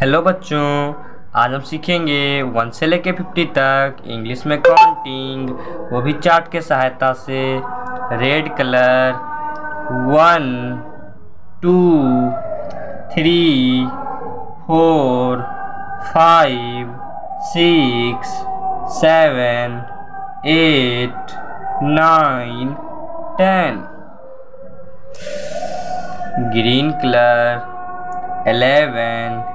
hello बच्चों आज हम सीखेंगे वन से लेके फिफ्टी तक इंग्लिश में काउंटिंग वो भी चार्ट के सहायता से red colour one two three four five six seven eight nine ten green colour eleven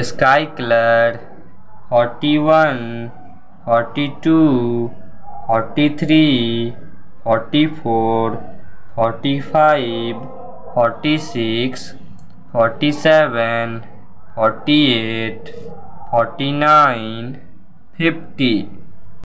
sky colour forty one forty two forty three forty four forty five forty six forty seven forty eight forty nine fifty